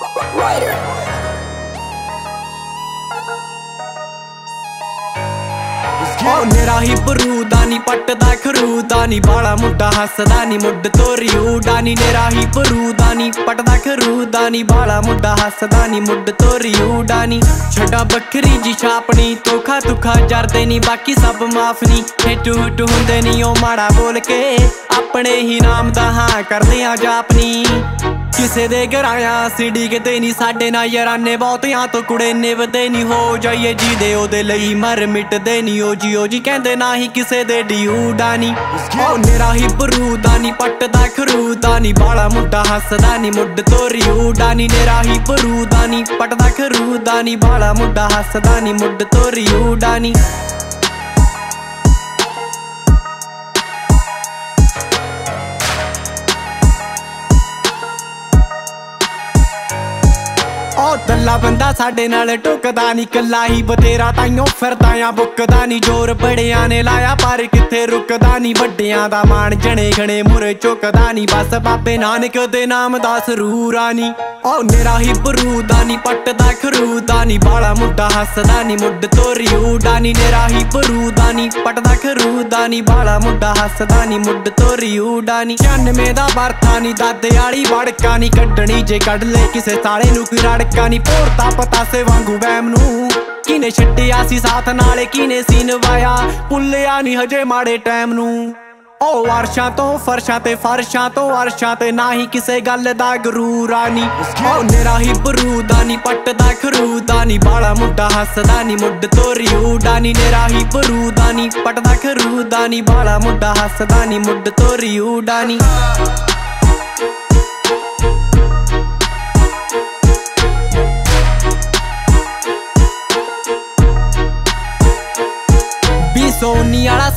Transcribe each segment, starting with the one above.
Rider. ਉਹ ਨੇਰਾ ਹੀ ਬਰੂਦਾ ਨਹੀਂ ਪੱਟਦਾ ਖਰੂਦਾ ਨਹੀਂ ਬਾਲਾ ਮੁੰਡਾ ਹੱਸਦਾ ਨਹੀਂ ਮੁੱਢ ਤੋਰੀ ਊਡਾ ਨਹੀਂ ਨੇਰਾ ਹੀ ਬਰੂਦਾ ਨਹੀਂ ਪੱਟਦਾ ਖਰੂਦਾ ਨਹੀਂ ਬਾਲਾ ਮੁੰਡਾ ਹੱਸਦਾ ਨਹੀਂ ਮੁੱਢ ਤੋਰੀ ਊਡਾ ਨਹੀਂ ਛੱਡਾ ਬੱਕਰੀ ਜੀ ਛਾਪਣੀ ਤੋਖਾ ਤੁਖਾ ਜਰਦੇ ਨਹੀਂ ਬਾਕੀ ਸਭ ਮਾਫ ਨਹੀਂ ਹਿੱਟੂ ਹਿੱਟੂ ਹੁੰਦੇ ਨਹੀਂ ਉਹ ਮਾੜਾ ਬੋਲ ਕੇ ਆਪਣੇ ਹੀ ਨਾਮ ਦਾ ਹਾਂ ਕਰਦੇ ਆ ਜਾਪਨੀ। ਕਿਸੇ ਦੇ ਘਰਾਇਆ ਸਿੱਡੀ ਕਿਤੇ ਨਹੀਂ ਸਾਡੇ ਨਾਲ ਯਾਰਾਨੇ ਬਹੁਤਿਆਂ ਤੋਂ ਕੁੜੇ ਨਿਵਦੇ ਨਹੀਂ ਹੋ ਜਾਈਏ ਜੀ ਉਹਦੇ ਲਈ ਮਰ ਮਿਟਦੇ ਨਹੀਂ ਉਹ ਜੀ ਉਹ ਜੀ ਕਹਿੰਦੇ ਨਾ ਹੀ ਕਿਸੇ ਦੇ ਡਿਊਡਾ ਨਹੀਂ ਉਹ ਨੇਰਾ ਹੀ ਬਰੂਦਾ ਨਹੀਂ ਪੱਟਦਾ ਖਰੂਦਾ ਨਹੀਂ ਬਾਲਾ ਮੁੰਡਾ ਹੱਸਦਾ ਨਹੀਂ ਮੁੱਢ ਤੋਰੀ ਊਡਾ ਨਹੀਂ ਨੇਰਾ ਹੀ ਬਰੂਦਾ ਨਹੀਂ ਪੱਟਦਾ ਖਰੂਦਾ ਨਹੀਂ ਬਾਲਾ ਮੁੰਡਾ ਹੱਸਦਾ ਨਹੀਂ ਮੁੱਢ ਤੋਰੀ ਊਡਾ ਨਹੀਂ ਉਹ ਬੰਦਾ ਸਾਡੇ ਨਾਲ ਟੁਕਦਾ ਨਹੀਂ ਕੱਲਾ ਹੀ ਬਤੇਰਾ ਤਾਈਓ ਫਿਰਦਾ ਆ, ਬੁੱਕਦਾ ਨਹੀਂ ਜ਼ੋਰ ਬੜਿਆਂ ਨੇ ਲਾਇਆ, ਪਰ ਕਿੱਥੇ ਰੁਕਦਾ ਨਹੀਂ ਵੱਡਿਆਂ ਦਾ ਮਾਣ ਜਣੇ ਖਣੇ ਮੁਰੇ ਚੁੱਕਦਾ ਨਹੀਂ ਬਸ ਬਾਬੇ ਨਾਨਕ ਦੇ ਨਾਮ ਦਾ ਸਰੂਰਾ ਨਹੀਂ ਉਹ ਨੇਰਾ ਹੀ ਬਰੂਦਾ ਨਹੀਂ ਪੱਟਦਾ ਖਰੂਦਾ ਨਹੀਂ ਬਾਲਾ ਮੁੰਡਾ ਹੱਸਦਾ ਨਹੀਂ ਮੁੱਢ ਤੋਰੀ ਊਡਾ ਨਹੀਂ ਨੇਰਾ ਹੀ ਬਰੂਦਾ ਨਹੀਂ ਪੱਟਦਾ ਖਰੂਦਾ ਨਹੀਂ ਬਾਲਾ ਮੁੰਡਾ ਹੱਸਦਾ ਨਹੀਂ ਮੁੱਢ ਤੋਰੀ ਊਡਾ ਨਹੀਂ 96 ਦਾ ਵਰਥਾ ਨਹੀਂ ਦਾਦੇ ਵਾਲੀ ਵੜਕਾ ਨਹੀਂ ਕੱਢਣੀ ਜੇ ਕੱਢ ਲੈ ਕਿਸੇ ਸਾਲੇ ਨੂੰ, ਕੋਈ ਰੜਕਾ ਨਹੀਂ ਪੋਰਤਾ ਪਤਾਸੇ ਵਾਂਗੂ ਵੈਮ ਨੂੰ। ਕਿਨੇ ਛੱਡਿਆ ਸੀ ਸਾਥ ਨਾਲੇ ਕਿਨੇ ਸੀ ਨਵਾਇਆ ਪੁੱਲਿਆ ਨਹੀਂ ਹਜੇ ਮਾੜੇ ਟਾਈਮ ਨੂੰ। ਉਹ ਅਰਸ਼ਾਂ ਤੋਂ, ਫਰਸ਼ਾਂ ਤੇ ਫਰਸ਼ਾਂ ਤੋਂ, ਅਰਸ਼ਾਂ ਤੇ ਨਾ ਹੀ ਕਿਸੇ ਗੱਲ ਦਾ ਗਰੂਰਾ ਨਹੀਂ ਉਹ ਨੇਰਾ ਹੀ ਬਰੂਦਾ ਨਹੀਂ ਪੱਟਦਾ ਖਰੂਦਾ ਨਹੀਂ ਬਾਲਾ ਮੁੰਡਾ ਹੱਸਦਾ ਨਹੀਂ ਮੁੱਢ ਤੋਰੀ ਊਡਾ ਨਹੀਂ ਨੇਰਾ ਹੀ ਬਰੂਦਾ ਨਹੀਂ ਪੱਟਦਾ ਖਰੂਦਾ ਨਹੀਂ ਬਾਲਾ ਮੁੰਡਾ ਹੱਸਦਾ ਨਹੀਂ ਮੁੱਢ ਤੋਰੀ ਊਡਾ ਨਹੀਂ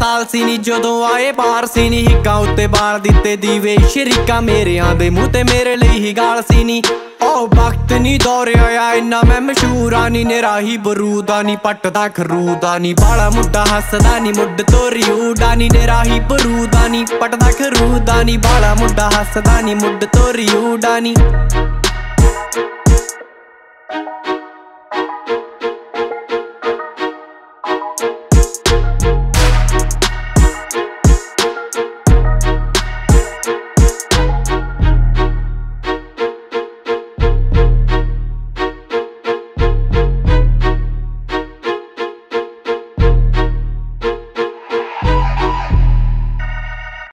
ਸਾਲ ਸੀ ਨੀ, ਜਦੋਂ ਆਏ ਬਾਹਰ ਸੀ ਨੀ, ਹਿੱਕਾਂ ਉੱਤੇ ਬਾਲ ਦਿੱਤੇ ਦੀਵੇ। ਸ਼ਰੀਕਾ ਮੇਰਿਆਂ ਦੇ ਮੂੰਹ ਤੇ ਮੇਰੇ ਲਈ ਹੀ ਗਾਲ ਸੀ ਨੀ। ਉਹ ਵਕਤ ਨਹੀਂ ਦੌਰਿਆ ਆ, ਇੰਨਾ ਮੈਂ ਮਸ਼ਹੂਰਾ ਨੀ। ਨਿਰਾਹੀ ਬਰੂਦਾ ਨੀ, ਪੱਟਦਾ ਖਰੂਦਾ ਨੀ। ਬਾਲਾ ਮੁੰਡਾ ਹੱਸਦਾ ਨੀ, ਮੁੱਢ ਤੋਰੀ ਊਡਾ ਨੀ। ਨਿਰਾਹੀ ਬਰੂਦਾ ਨੀ, ਪੱਟਦਾ ਖਰੂਦਾ ਨੀ। ਬਾਲਾ ਮੁੰਡਾ ਹੱਸਦਾ ਨੀ, ਮੁੱਢ ਤੋਰੀ ਊਡਾ ਨੀ।